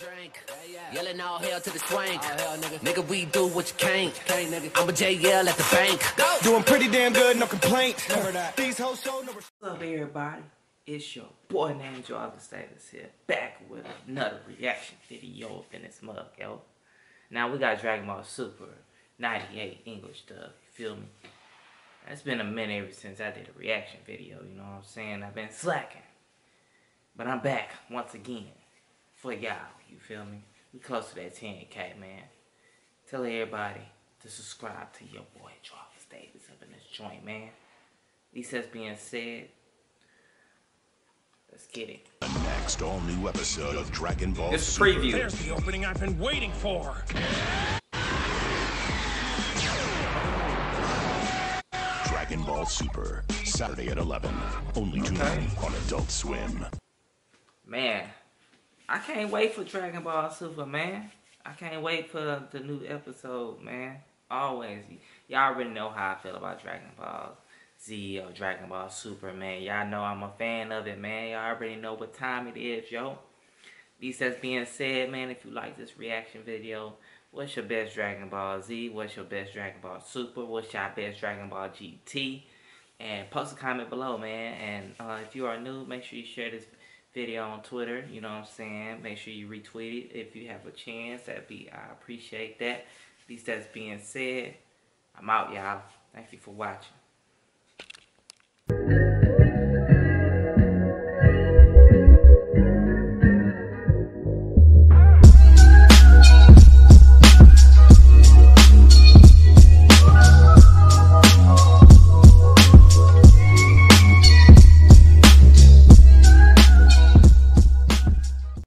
Drink. Yelling all hell to the swank. nigga. nigga, we do what you can't. can't nigga. I'm a JL at the bank. Go. Doing pretty damn good, no complaints. These hoes show no What's up, everybody? It's your boy named Jarvis Davis here, back with another reaction video up in this mug, yo. Now we got Dragon Ball Super 98 English dub, you feel me? It's been a minute ever since I did a reaction video, you know what I'm saying? I've been slacking. But I'm back once again for y'all, you feel me? We close to that 10K, man. Tell everybody to subscribe to your boy Jarvis Davis up in this joint, man. These has being said, let's get it. The Next all new episode of Dragon Ball This Super. preview. There's the opening I've been waiting for. Dragon Ball Super. Saturday at 11. Only tonight on Adult Swim. Man, I can't wait for Dragon Ball Super, man. I can't wait for the new episode, man. Always. Y'all already know how I feel about Dragon Ball Z or Dragon Ball Super, man. Y'all know I'm a fan of it, man. Y'all already know what time it is, yo. These that's being said, man, if you like this reaction video, what's your best Dragon Ball Z? What's your best Dragon Ball Super? What's your best Dragon Ball GT? And post a comment below, man. And uh, if you are new, make sure you share this video on Twitter. You know what I'm saying? Make sure you retweet it if you have a chance. That'd be, I appreciate that. At least that's being said, I'm out, y'all. Thank you for watching.